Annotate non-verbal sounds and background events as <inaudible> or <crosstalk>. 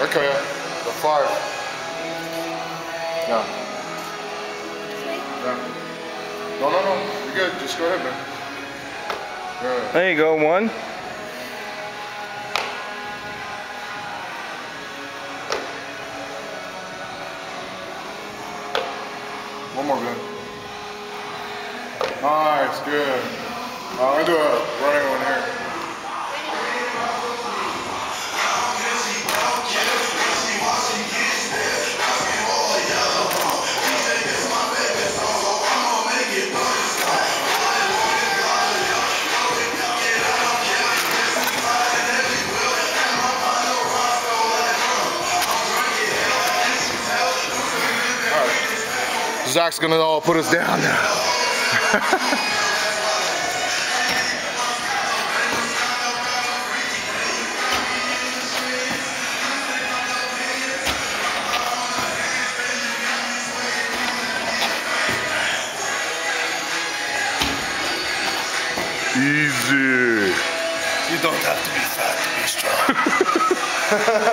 Okay, the five. Yeah. Yeah. No, no, no. You're good. Just go ahead, man. Good. There you go, one. One more, man. Nice, good. Uh, I'm gonna do a running one here. Zack's gonna all put us down now. Easy. You don't have to be fat to be strong. <laughs>